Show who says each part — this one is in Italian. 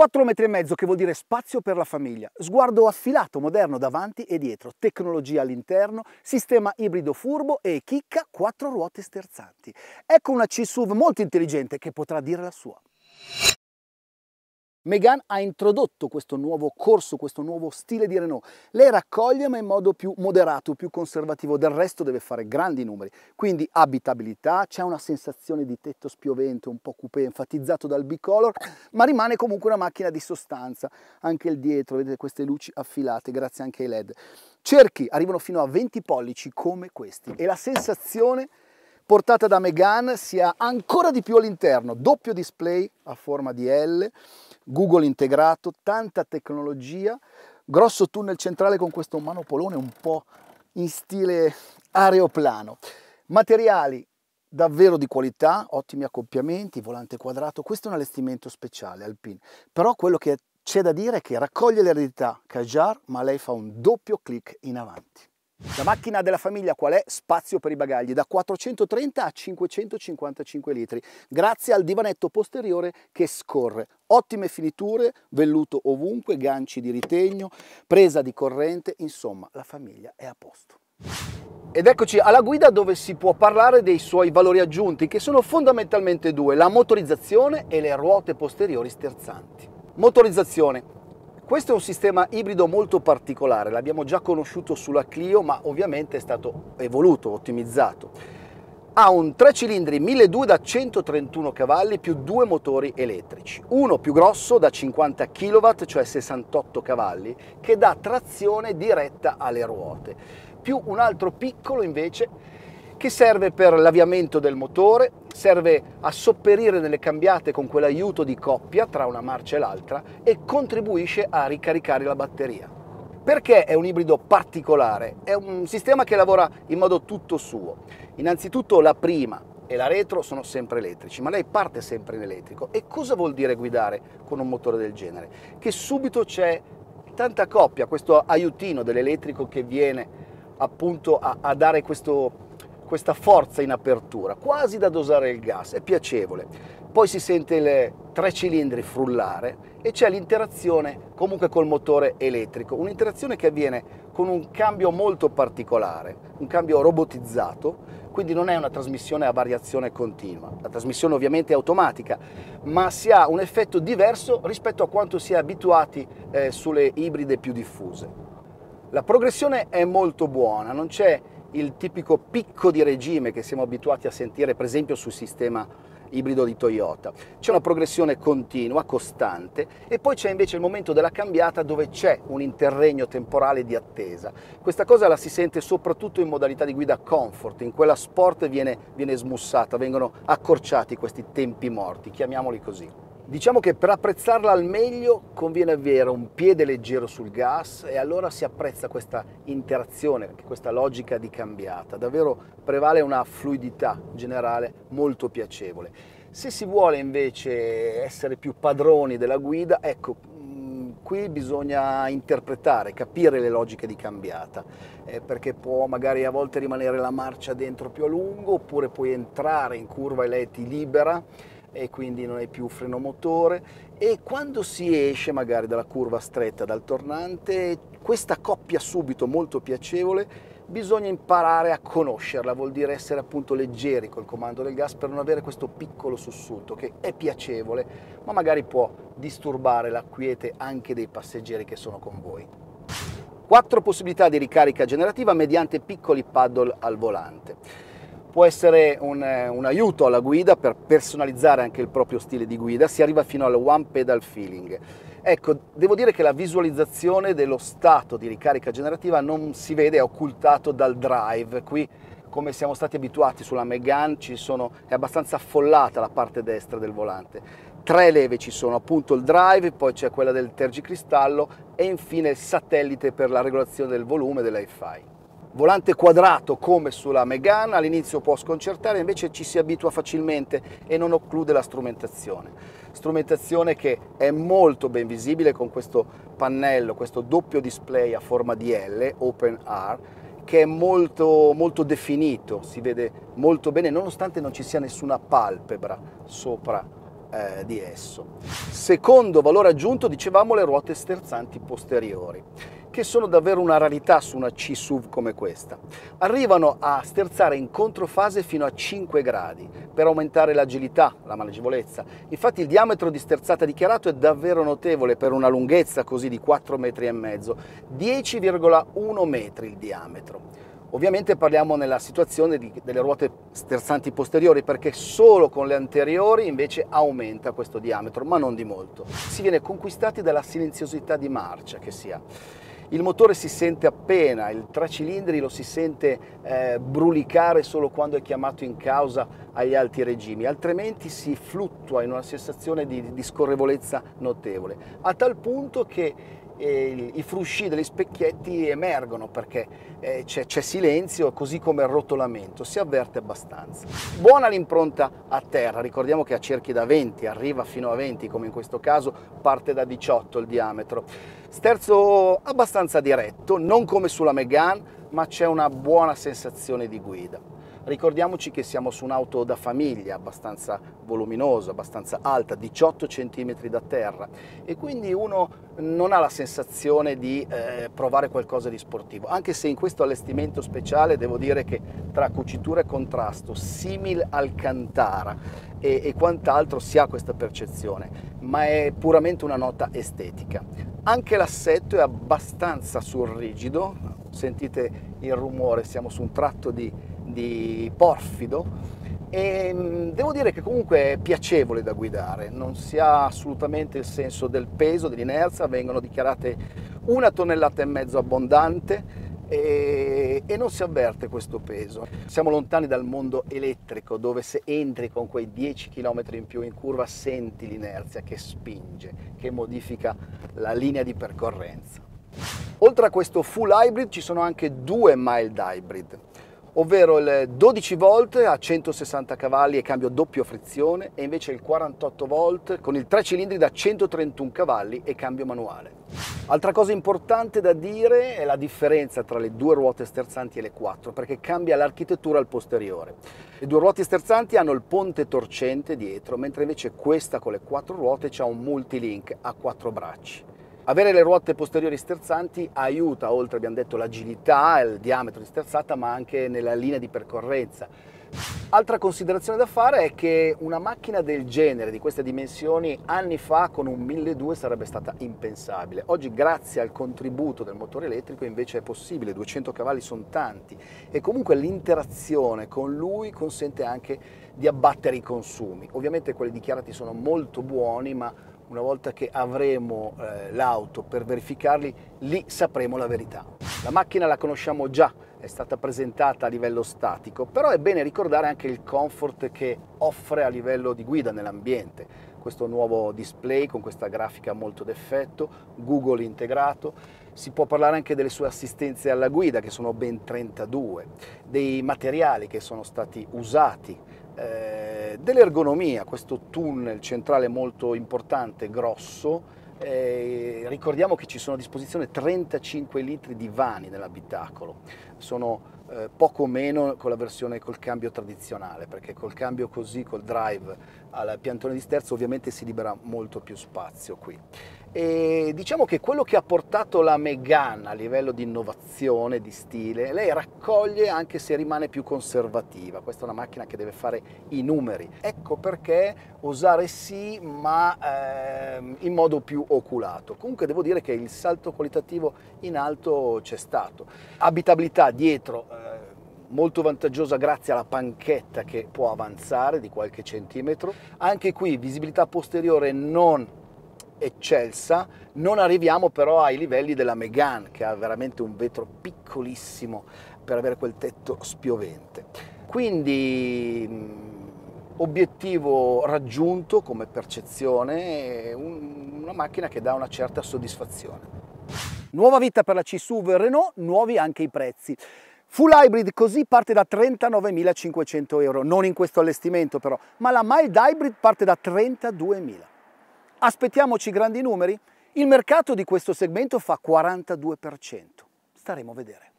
Speaker 1: 4 metri e mezzo che vuol dire spazio per la famiglia, sguardo affilato, moderno davanti e dietro, tecnologia all'interno, sistema ibrido furbo e chicca 4 ruote sterzanti. Ecco una C-SUV molto intelligente che potrà dire la sua. Megane ha introdotto questo nuovo corso, questo nuovo stile di Renault. Lei raccoglie ma in modo più moderato, più conservativo, del resto deve fare grandi numeri. Quindi abitabilità, c'è una sensazione di tetto spiovente, un po' coupé, enfatizzato dal bicolor, ma rimane comunque una macchina di sostanza. Anche il dietro, vedete queste luci affilate, grazie anche ai LED. Cerchi arrivano fino a 20 pollici come questi e la sensazione portata da Megane sia ancora di più all'interno, doppio display a forma di L, Google integrato, tanta tecnologia, grosso tunnel centrale con questo manopolone un po' in stile aeroplano. Materiali davvero di qualità, ottimi accoppiamenti, volante quadrato, questo è un allestimento speciale Alpine, però quello che c'è da dire è che raccoglie l'eredità Kajar, ma lei fa un doppio clic in avanti. La macchina della famiglia qual è? Spazio per i bagagli da 430 a 555 litri, grazie al divanetto posteriore che scorre. Ottime finiture, velluto ovunque, ganci di ritegno, presa di corrente, insomma la famiglia è a posto. Ed eccoci alla guida dove si può parlare dei suoi valori aggiunti che sono fondamentalmente due, la motorizzazione e le ruote posteriori sterzanti. Motorizzazione, questo è un sistema ibrido molto particolare, l'abbiamo già conosciuto sulla Clio, ma ovviamente è stato evoluto, ottimizzato. Ha un 3 cilindri 1200 da 131 cavalli più due motori elettrici, uno più grosso da 50 kW, cioè 68 cavalli, che dà trazione diretta alle ruote, più un altro piccolo invece che serve per l'avviamento del motore, serve a sopperire nelle cambiate con quell'aiuto di coppia tra una marcia e l'altra e contribuisce a ricaricare la batteria. Perché è un ibrido particolare? È un sistema che lavora in modo tutto suo. Innanzitutto la prima e la retro sono sempre elettrici, ma lei parte sempre in elettrico. E cosa vuol dire guidare con un motore del genere? Che subito c'è tanta coppia, questo aiutino dell'elettrico che viene appunto a, a dare questo questa forza in apertura, quasi da dosare il gas, è piacevole. Poi si sente il tre cilindri frullare e c'è l'interazione comunque col motore elettrico, un'interazione che avviene con un cambio molto particolare, un cambio robotizzato, quindi non è una trasmissione a variazione continua. La trasmissione ovviamente è automatica, ma si ha un effetto diverso rispetto a quanto si è abituati eh, sulle ibride più diffuse. La progressione è molto buona, non c'è il tipico picco di regime che siamo abituati a sentire per esempio sul sistema ibrido di Toyota. C'è una progressione continua, costante e poi c'è invece il momento della cambiata dove c'è un interregno temporale di attesa. Questa cosa la si sente soprattutto in modalità di guida comfort, in quella sport viene, viene smussata, vengono accorciati questi tempi morti, chiamiamoli così. Diciamo che per apprezzarla al meglio conviene avere un piede leggero sul gas e allora si apprezza questa interazione, questa logica di cambiata. Davvero prevale una fluidità generale molto piacevole. Se si vuole invece essere più padroni della guida, ecco, mm, qui bisogna interpretare, capire le logiche di cambiata, eh, perché può magari a volte rimanere la marcia dentro più a lungo, oppure puoi entrare in curva e lei ti libera e quindi non hai più freno motore. E quando si esce magari dalla curva stretta dal tornante questa coppia subito molto piacevole bisogna imparare a conoscerla. Vuol dire essere appunto leggeri col comando del gas per non avere questo piccolo sussulto che è piacevole ma magari può disturbare la quiete anche dei passeggeri che sono con voi. Quattro possibilità di ricarica generativa mediante piccoli paddle al volante può essere un, un, aiuto alla guida per personalizzare anche il proprio stile di guida, si arriva fino al one pedal feeling. Ecco, devo dire che la visualizzazione dello stato di ricarica generativa non si vede, è occultato dal drive. Qui, come siamo stati abituati sulla Megane, sono, è abbastanza affollata la parte destra del volante. Tre leve ci sono, appunto il drive, poi c'è quella del tergicristallo e infine il satellite per la regolazione del volume dell'hi-fi. Volante quadrato come sulla Megane, all'inizio può sconcertare, invece ci si abitua facilmente e non occlude la strumentazione. Strumentazione che è molto ben visibile con questo pannello, questo doppio display a forma di L, Open R, che è molto, molto definito, si vede molto bene, nonostante non ci sia nessuna palpebra sopra eh, di esso. Secondo valore aggiunto, dicevamo, le ruote sterzanti posteriori che sono davvero una rarità su una C-SUV come questa. Arrivano a sterzare in controfase fino a 5 gradi per aumentare l'agilità, la managevolezza. Infatti il diametro di sterzata dichiarato è davvero notevole per una lunghezza così di 4 metri e mezzo, 10,1 metri il diametro. Ovviamente parliamo nella situazione di, delle ruote sterzanti posteriori perché solo con le anteriori invece aumenta questo diametro, ma non di molto. Si viene conquistati dalla silenziosità di marcia che si ha. Il motore si sente appena, il tre cilindri lo si sente eh, brulicare solo quando è chiamato in causa agli alti regimi, altrimenti si fluttua in una sensazione di, di scorrevolezza notevole, a tal punto che eh, i frusci degli specchietti emergono perché eh, c'è, silenzio, così come il rotolamento, si avverte abbastanza. Buona l'impronta a terra, ricordiamo che a cerchi da 20 arriva fino a 20, come in questo caso parte da 18 il diametro. Sterzo abbastanza diretto, non come sulla Megane, ma c'è una buona sensazione di guida. Ricordiamoci che siamo su un'auto da famiglia abbastanza voluminosa, abbastanza alta, 18 cm da terra. E quindi uno non ha la sensazione di eh, provare qualcosa di sportivo, anche se in questo allestimento speciale devo dire che tra cucitura e contrasto, simil Alcantara e, e quant'altro si ha questa percezione, ma è puramente una nota estetica. Anche l'assetto è abbastanza surrigido, sentite il rumore, siamo su un tratto di di porfido e mm, devo dire che comunque è piacevole da guidare, non si ha assolutamente il senso del peso, dell'inerzia, vengono dichiarate una tonnellata e mezzo abbondante e, e, non si avverte questo peso. Siamo lontani dal mondo elettrico dove se entri con quei 10 km in più in curva senti l'inerzia che spinge, che modifica la linea di percorrenza. Oltre a questo full hybrid ci sono anche due mild hybrid ovvero il 12 volt a 160 cavalli e cambio doppio frizione e invece il 48 volt con il 3 cilindri da 131 cavalli e cambio manuale. Altra cosa importante da dire è la differenza tra le due ruote sterzanti e le quattro perché cambia l'architettura al posteriore. Le due ruote sterzanti hanno il ponte torcente dietro mentre invece questa con le quattro ruote ha un multilink a quattro bracci. Avere le ruote posteriori sterzanti aiuta, oltre abbiamo detto l'agilità il diametro di sterzata, ma anche nella linea di percorrenza. Altra considerazione da fare è che una macchina del genere, di queste dimensioni, anni fa con un 1200 sarebbe stata impensabile. Oggi grazie al contributo del motore elettrico invece è possibile, 200 cavalli sono tanti e comunque l'interazione con lui consente anche di abbattere i consumi. Ovviamente quelli dichiarati sono molto buoni, ma una volta che avremo eh, l'auto per verificarli, lì sapremo la verità. La macchina la conosciamo già, è stata presentata a livello statico, però è bene ricordare anche il comfort che offre a livello di guida nell'ambiente. Questo nuovo display con questa grafica molto d'effetto, Google integrato, si può parlare anche delle sue assistenze alla guida che sono ben 32, dei materiali che sono stati usati, eh, dell'ergonomia, questo tunnel centrale molto importante, grosso, eh, ricordiamo che ci sono a disposizione 35 litri di vani nell'abitacolo, sono eh, poco meno con la versione col cambio tradizionale, perché col cambio così, col drive al piantone di sterzo ovviamente si libera molto più spazio qui. E diciamo che quello che ha portato la Megane a livello di innovazione, di stile, lei raccoglie anche se rimane più conservativa. Questa è una macchina che deve fare i numeri. Ecco perché osare sì, ma ehm, in modo più oculato. Comunque devo dire che il salto qualitativo in alto c'è stato. Abitabilità dietro. Molto vantaggiosa grazie alla panchetta che può avanzare di qualche centimetro. Anche qui visibilità posteriore non eccelsa, non arriviamo però ai livelli della Megane che ha veramente un vetro piccolissimo per avere quel tetto spiovente. Quindi obiettivo raggiunto come percezione, una macchina che dà una certa soddisfazione. Nuova vita per la C-SUV Renault, nuovi anche i prezzi. Full hybrid così parte da 39.500 euro, non in questo allestimento però, ma la mild hybrid parte da 32.000. Aspettiamoci grandi numeri? Il mercato di questo segmento fa 42%. Staremo a vedere.